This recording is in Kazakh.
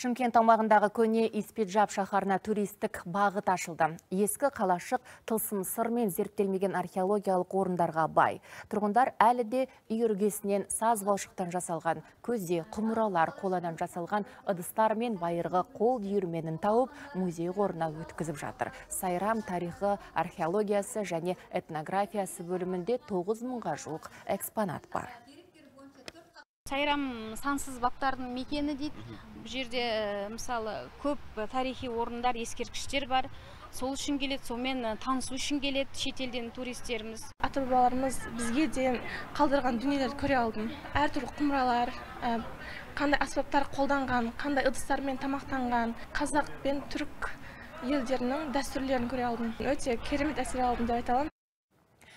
Шымкент аумағындағы көне Испеджап шаһарына туристік бағыт ашылды. Ескі қалашық тылсым сырмен зерттелмеген археологиялық орындарға бай. Тұрғындар әлі де үй іргесінен саз балшықтан жасалған көзде құмыралар қоладан жасалған ыдыстар мен байырғы қол диірменін тауып музей қорына өткізіп жатыр. Сайрам тарихы, археологиясы және этнографиясы бөлімінде 9 мыңға жуық экспонат бар. Сайрам сансыз баптардың мекені дейді. Бұл жерде э, мысалы көп тарихи орындар ескерткіштер бар. Сол үшін келеді сонымен э, танысу үшін келеді шетелден туристеріміз. Ата бабаларымыз бізге де қалдырған дүниелерді көре алдым. Әртүрлі құмыралар қандай аспаптар қолданған қандай ыдыстармен тамақтанған қазақ пен түрік елдерінің дәстүрлерін көре алдым. Өте керемет әсер алдым деп айта аламын.